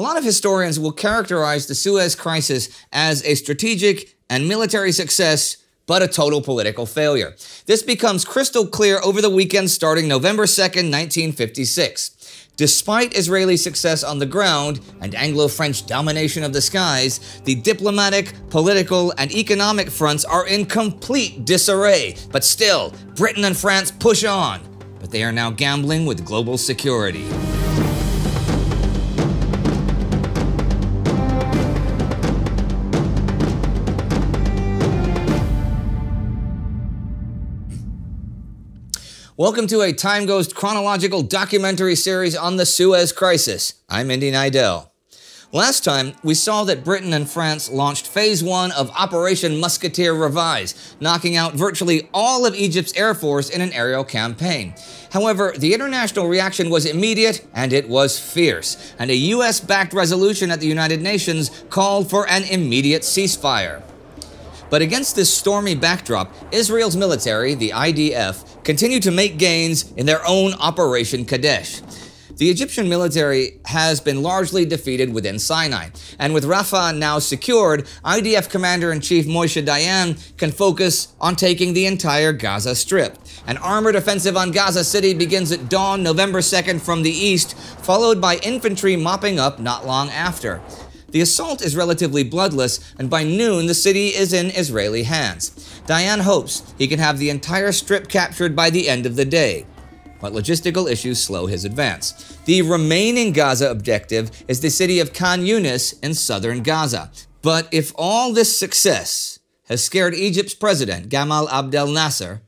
A lot of historians will characterize the Suez Crisis as a strategic and military success, but a total political failure. This becomes crystal clear over the weekend starting November 2nd, 1956. Despite Israeli success on the ground and Anglo French domination of the skies, the diplomatic, political, and economic fronts are in complete disarray. But still, Britain and France push on. But they are now gambling with global security. Welcome to a Time Ghost chronological documentary series on the Suez Crisis. I'm Indy Neidell. Last time, we saw that Britain and France launched Phase 1 of Operation Musketeer Revise, knocking out virtually all of Egypt's air force in an aerial campaign. However, the international reaction was immediate and it was fierce, and a US backed resolution at the United Nations called for an immediate ceasefire. But against this stormy backdrop, Israel's military, the IDF, continue to make gains in their own Operation Kadesh. The Egyptian military has been largely defeated within Sinai, and with Rafah now secured, IDF Commander in Chief Moshe Dayan can focus on taking the entire Gaza Strip. An armored offensive on Gaza City begins at dawn November 2nd from the east, followed by infantry mopping up not long after. The assault is relatively bloodless, and by noon, the city is in Israeli hands. Dayan hopes he can have the entire strip captured by the end of the day. But logistical issues slow his advance. The remaining Gaza objective is the city of Khan Yunis in southern Gaza. But if all this success has scared Egypt's president, Gamal Abdel Nasser,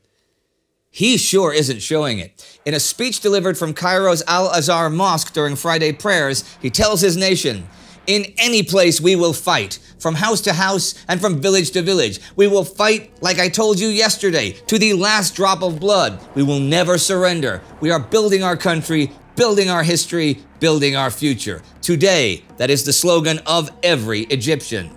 he sure isn't showing it. In a speech delivered from Cairo's Al Azhar Mosque during Friday prayers, he tells his nation, in any place we will fight, from house to house and from village to village. We will fight, like I told you yesterday, to the last drop of blood. We will never surrender. We are building our country, building our history, building our future. Today, that is the slogan of every Egyptian.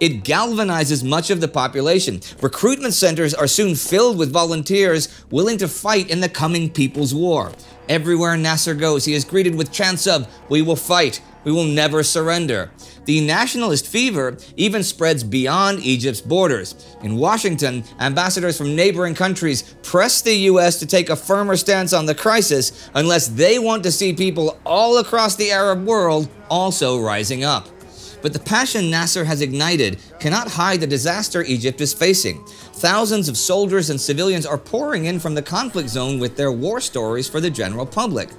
It galvanizes much of the population. Recruitment centers are soon filled with volunteers willing to fight in the coming People's War. Everywhere Nasser goes, he is greeted with chants of, We will fight, we will never surrender. The nationalist fever even spreads beyond Egypt's borders. In Washington, ambassadors from neighboring countries press the U.S. to take a firmer stance on the crisis unless they want to see people all across the Arab world also rising up. But the passion Nasser has ignited cannot hide the disaster Egypt is facing. Thousands of soldiers and civilians are pouring in from the conflict zone with their war stories for the general public.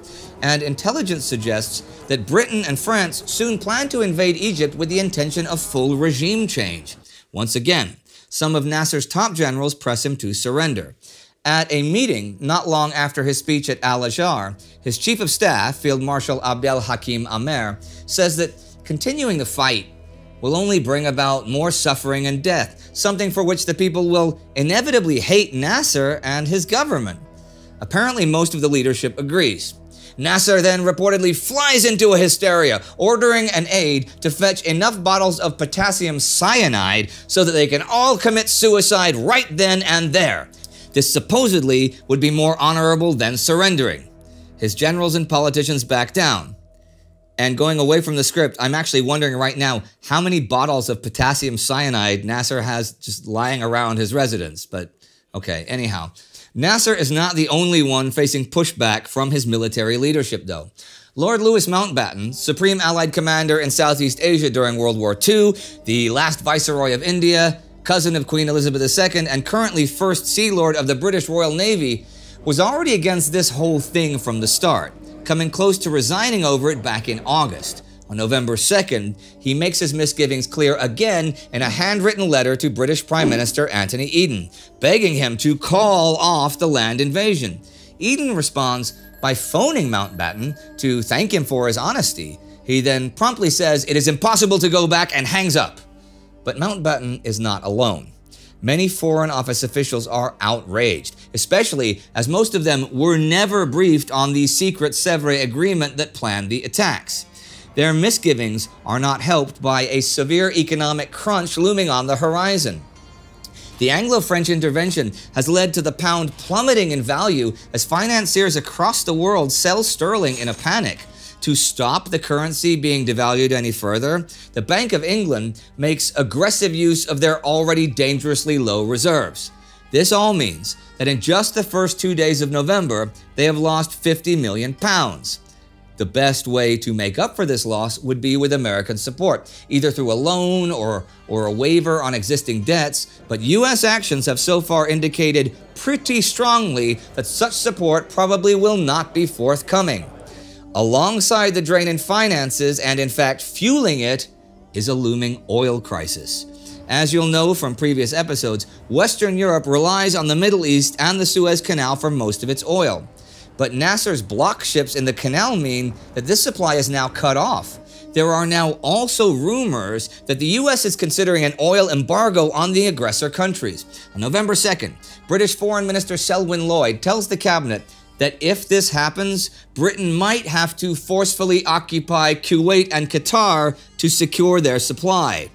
And intelligence suggests that Britain and France soon plan to invade Egypt with the intention of full regime change. Once again, some of Nasser's top generals press him to surrender. At a meeting not long after his speech at Al Azhar, his chief of staff, Field Marshal Abdel Hakim Amer, says that continuing the fight will only bring about more suffering and death, something for which the people will inevitably hate Nasser and his government. Apparently, most of the leadership agrees. Nasser then reportedly flies into a hysteria, ordering an aide to fetch enough bottles of potassium cyanide so that they can all commit suicide right then and there. This supposedly would be more honorable than surrendering. His generals and politicians back down. And going away from the script, I'm actually wondering right now how many bottles of potassium cyanide Nasser has just lying around his residence. But okay, anyhow. Nasser is not the only one facing pushback from his military leadership, though. Lord Louis Mountbatten, Supreme Allied Commander in Southeast Asia during World War II, the last Viceroy of India, cousin of Queen Elizabeth II, and currently First Sea Lord of the British Royal Navy, was already against this whole thing from the start coming close to resigning over it back in August. On November 2nd, he makes his misgivings clear again in a handwritten letter to British Prime Minister Anthony Eden, begging him to call off the land invasion. Eden responds by phoning Mountbatten to thank him for his honesty. He then promptly says it is impossible to go back and hangs up. But Mountbatten is not alone. Many Foreign Office officials are outraged, especially as most of them were never briefed on the secret Sèvres agreement that planned the attacks. Their misgivings are not helped by a severe economic crunch looming on the horizon. The Anglo French intervention has led to the pound plummeting in value as financiers across the world sell sterling in a panic. To stop the currency being devalued any further, the Bank of England makes aggressive use of their already dangerously low reserves. This all means that in just the first two days of November, they have lost 50 million pounds. The best way to make up for this loss would be with American support, either through a loan or, or a waiver on existing debts, but US actions have so far indicated pretty strongly that such support probably will not be forthcoming. Alongside the drain in finances, and in fact fueling it, is a looming oil crisis. As you'll know from previous episodes, Western Europe relies on the Middle East and the Suez Canal for most of its oil. But Nasser's block ships in the canal mean that this supply is now cut off. There are now also rumors that the US is considering an oil embargo on the aggressor countries. On November 2nd, British Foreign Minister Selwyn Lloyd tells the cabinet that if this happens, Britain might have to forcefully occupy Kuwait and Qatar to secure their supply.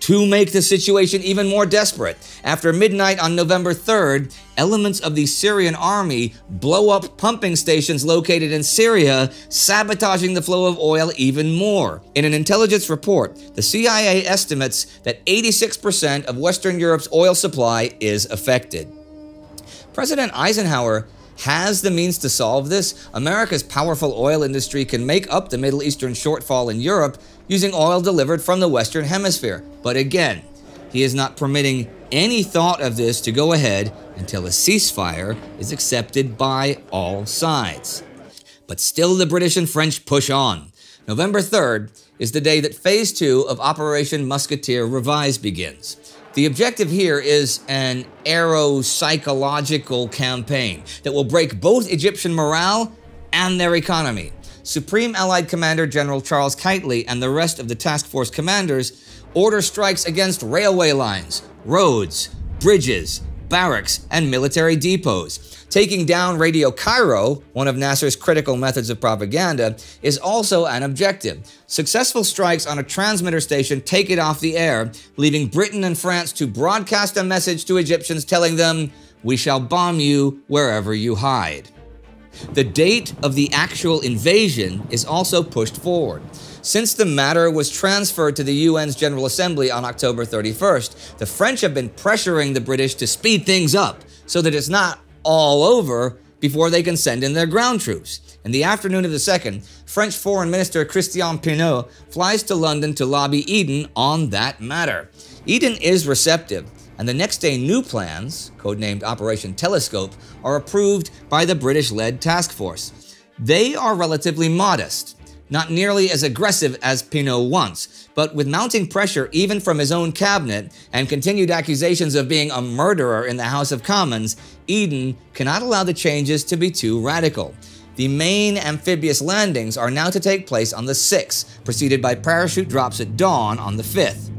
To make the situation even more desperate, after midnight on November 3rd, elements of the Syrian army blow up pumping stations located in Syria, sabotaging the flow of oil even more. In an intelligence report, the CIA estimates that 86% of Western Europe's oil supply is affected. President Eisenhower has the means to solve this, America's powerful oil industry can make up the Middle Eastern shortfall in Europe using oil delivered from the Western Hemisphere. But again, he is not permitting any thought of this to go ahead until a ceasefire is accepted by all sides. But still, the British and French push on. November 3rd is the day that Phase 2 of Operation Musketeer Revise begins. The objective here is an aero psychological campaign that will break both Egyptian morale and their economy. Supreme Allied Commander General Charles Keightley and the rest of the task force commanders order strikes against railway lines, roads, bridges, barracks, and military depots. Taking down Radio Cairo, one of Nasser's critical methods of propaganda, is also an objective. Successful strikes on a transmitter station take it off the air, leaving Britain and France to broadcast a message to Egyptians telling them, We shall bomb you wherever you hide. The date of the actual invasion is also pushed forward. Since the matter was transferred to the UN's General Assembly on October 31st, the French have been pressuring the British to speed things up so that it's not all over before they can send in their ground troops. In the afternoon of the 2nd, French Foreign Minister Christian Pineau flies to London to lobby Eden on that matter. Eden is receptive, and the next day new plans, codenamed Operation Telescope, are approved by the British-led task force. They are relatively modest, not nearly as aggressive as Pineau once, but with mounting pressure even from his own cabinet and continued accusations of being a murderer in the House of Commons, Eden cannot allow the changes to be too radical. The main amphibious landings are now to take place on the 6th, preceded by parachute drops at dawn on the 5th.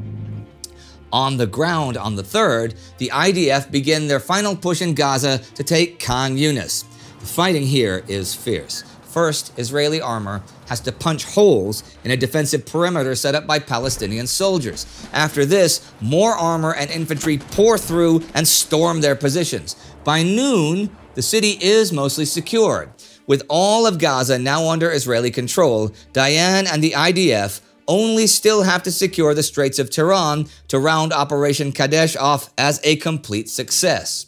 On the ground on the 3rd, the IDF begin their final push in Gaza to take Khan Yunis. The fighting here is fierce. First, Israeli armor has to punch holes in a defensive perimeter set up by Palestinian soldiers. After this, more armor and infantry pour through and storm their positions. By noon, the city is mostly secured. With all of Gaza now under Israeli control, Dayan and the IDF only still have to secure the Straits of Tiran to round Operation Kadesh off as a complete success.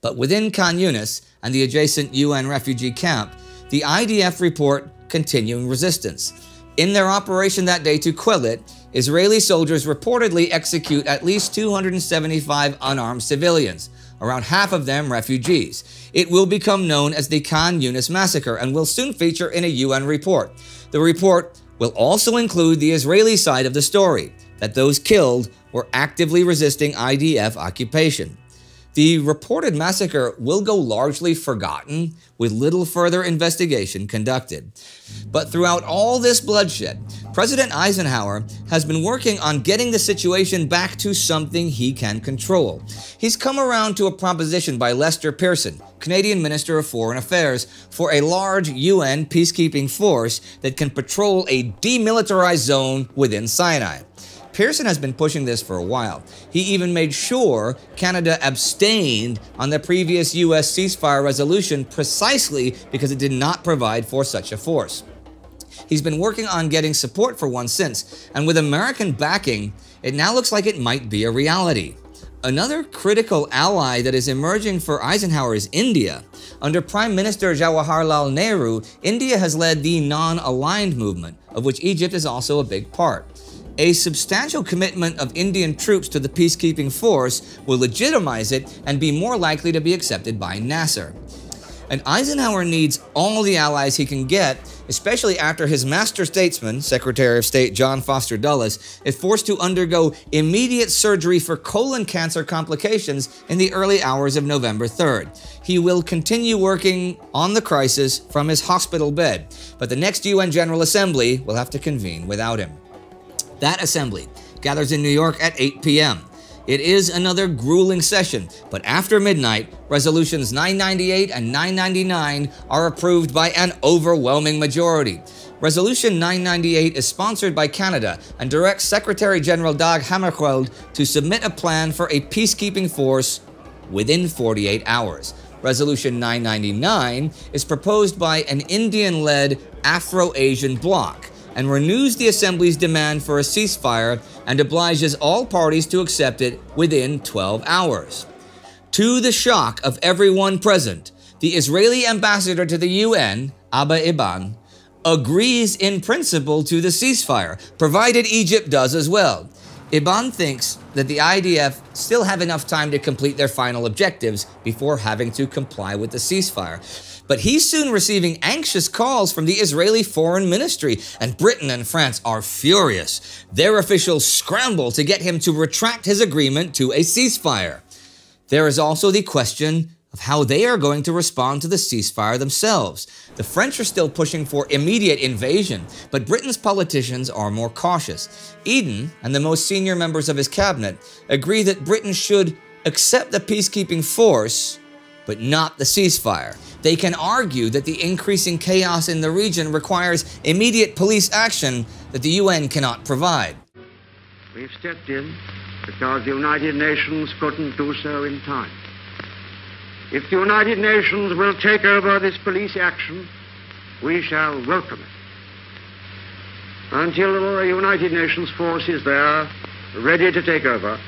But within Khan Yunis and the adjacent UN refugee camp, the IDF report continuing resistance. In their operation that day to quell it, Israeli soldiers reportedly execute at least 275 unarmed civilians, around half of them refugees. It will become known as the Khan Yunis massacre and will soon feature in a UN report. The report will also include the Israeli side of the story, that those killed were actively resisting IDF occupation. The reported massacre will go largely forgotten with little further investigation conducted. But throughout all this bloodshed, President Eisenhower has been working on getting the situation back to something he can control. He's come around to a proposition by Lester Pearson, Canadian Minister of Foreign Affairs, for a large UN peacekeeping force that can patrol a demilitarized zone within Sinai. Pearson has been pushing this for a while. He even made sure Canada abstained on the previous U.S. ceasefire resolution precisely because it did not provide for such a force. He's been working on getting support for one since, and with American backing, it now looks like it might be a reality. Another critical ally that is emerging for Eisenhower is India. Under Prime Minister Jawaharlal Nehru, India has led the non aligned movement, of which Egypt is also a big part. A substantial commitment of Indian troops to the peacekeeping force will legitimize it and be more likely to be accepted by Nasser. And Eisenhower needs all the allies he can get, especially after his master statesman, Secretary of State John Foster Dulles, is forced to undergo immediate surgery for colon cancer complications in the early hours of November 3rd. He will continue working on the crisis from his hospital bed, but the next UN General Assembly will have to convene without him. That assembly gathers in New York at 8 p.m. It is another grueling session, but after midnight, resolutions 998 and 999 are approved by an overwhelming majority. Resolution 998 is sponsored by Canada and directs Secretary General Dag Hammarskjöld to submit a plan for a peacekeeping force within 48 hours. Resolution 999 is proposed by an Indian led Afro Asian bloc and renews the Assembly's demand for a ceasefire and obliges all parties to accept it within 12 hours. To the shock of everyone present, the Israeli ambassador to the UN, Abba Eban, agrees in principle to the ceasefire, provided Egypt does as well. Eban thinks that the IDF still have enough time to complete their final objectives before having to comply with the ceasefire. But he's soon receiving anxious calls from the Israeli Foreign Ministry, and Britain and France are furious. Their officials scramble to get him to retract his agreement to a ceasefire. There is also the question of how they are going to respond to the ceasefire themselves. The French are still pushing for immediate invasion, but Britain's politicians are more cautious. Eden and the most senior members of his cabinet agree that Britain should accept the peacekeeping force, but not the ceasefire. They can argue that the increasing chaos in the region requires immediate police action that the UN cannot provide. We've stepped in because the United Nations couldn't do so in time. If the United Nations will take over this police action, we shall welcome it. Until the United Nations force is there, ready to take over,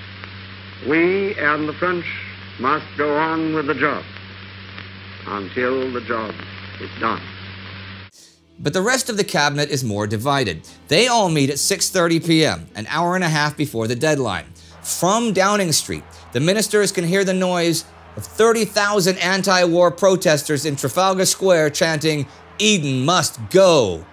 we and the French must go on with the job until the job is done. But the rest of the cabinet is more divided. They all meet at 6:30 p.m., an hour and a half before the deadline. From Downing Street, the ministers can hear the noise of 30,000 anti-war protesters in Trafalgar Square chanting, "Eden must go."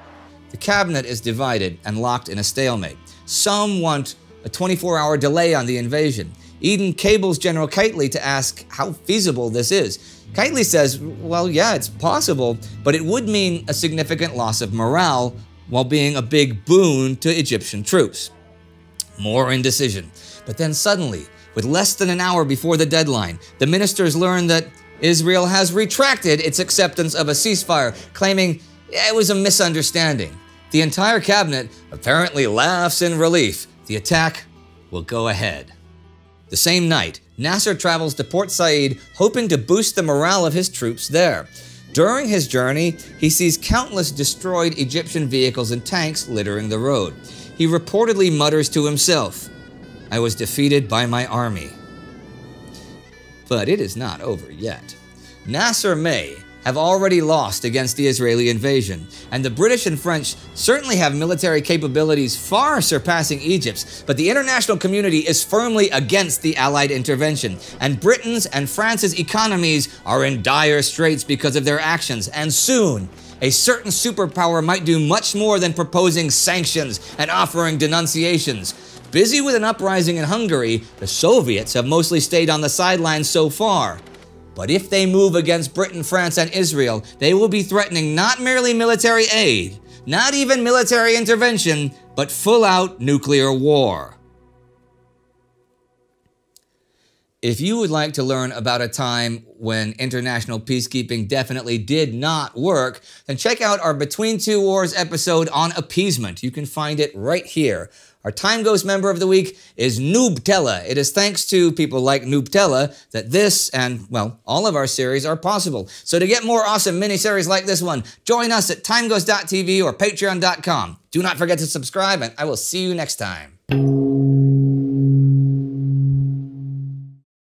The cabinet is divided and locked in a stalemate. Some want a 24-hour delay on the invasion. Eden cables General Keightley to ask how feasible this is. Keightley says, well, yeah, it's possible, but it would mean a significant loss of morale while being a big boon to Egyptian troops. More indecision. But then suddenly, with less than an hour before the deadline, the ministers learn that Israel has retracted its acceptance of a ceasefire, claiming it was a misunderstanding. The entire cabinet apparently laughs in relief. The attack will go ahead. The same night, Nasser travels to Port Said hoping to boost the morale of his troops there. During his journey, he sees countless destroyed Egyptian vehicles and tanks littering the road. He reportedly mutters to himself, I was defeated by my army. But it is not over yet. Nasser may have already lost against the Israeli invasion, and the British and French certainly have military capabilities far surpassing Egypt's, but the international community is firmly against the Allied intervention, and Britain's and France's economies are in dire straits because of their actions, and soon, a certain superpower might do much more than proposing sanctions and offering denunciations. Busy with an uprising in Hungary, the Soviets have mostly stayed on the sidelines so far. But if they move against Britain, France, and Israel, they will be threatening not merely military aid, not even military intervention, but full out nuclear war. If you would like to learn about a time when international peacekeeping definitely did not work, then check out our Between Two Wars episode on appeasement. You can find it right here. Our Time Ghost member of the week is Noobtella. It is thanks to people like Noobtella that this and, well, all of our series are possible. So to get more awesome miniseries like this one, join us at timeghost.tv or patreon.com. Do not forget to subscribe, and I will see you next time.